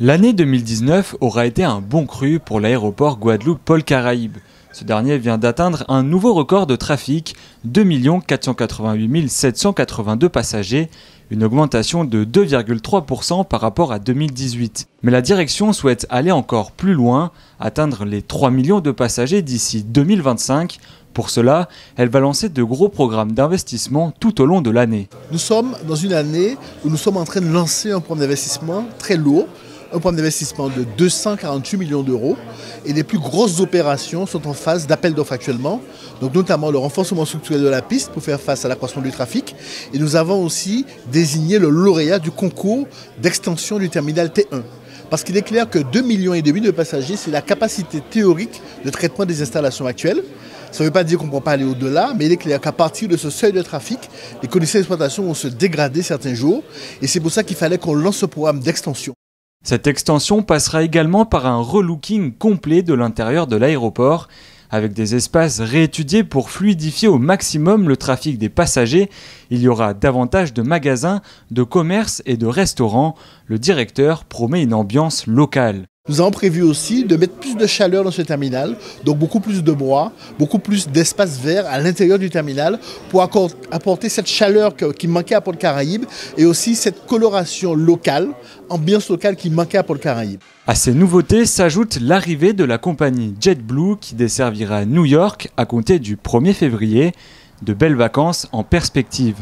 L'année 2019 aura été un bon cru pour l'aéroport Guadeloupe-Paul Caraïbes. Ce dernier vient d'atteindre un nouveau record de trafic, 2 488 782 passagers, une augmentation de 2,3% par rapport à 2018. Mais la direction souhaite aller encore plus loin, atteindre les 3 millions de passagers d'ici 2025. Pour cela, elle va lancer de gros programmes d'investissement tout au long de l'année. Nous sommes dans une année où nous sommes en train de lancer un programme d'investissement très lourd un programme d'investissement de 248 millions d'euros. Et les plus grosses opérations sont en phase d'appel d'offres actuellement, donc notamment le renforcement structurel de la piste pour faire face à l'accroissement du trafic. Et nous avons aussi désigné le lauréat du concours d'extension du terminal T1. Parce qu'il est clair que 2,5 millions et demi de passagers, c'est la capacité théorique de traitement des installations actuelles. Ça ne veut pas dire qu'on ne peut pas aller au-delà, mais il est clair qu'à partir de ce seuil de trafic, les conditions d'exploitation vont se dégrader certains jours. Et c'est pour ça qu'il fallait qu'on lance ce programme d'extension. Cette extension passera également par un relooking complet de l'intérieur de l'aéroport, avec des espaces réétudiés pour fluidifier au maximum le trafic des passagers. Il y aura davantage de magasins, de commerces et de restaurants. Le directeur promet une ambiance locale. Nous avons prévu aussi de mettre plus de chaleur dans ce terminal, donc beaucoup plus de bois, beaucoup plus d'espace vert à l'intérieur du terminal pour apporter cette chaleur qui manquait à Port-Caraïbes et aussi cette coloration locale, ambiance locale qui manquait à Port-Caraïbes. À ces nouveautés s'ajoute l'arrivée de la compagnie JetBlue qui desservira New York à compter du 1er février. De belles vacances en perspective.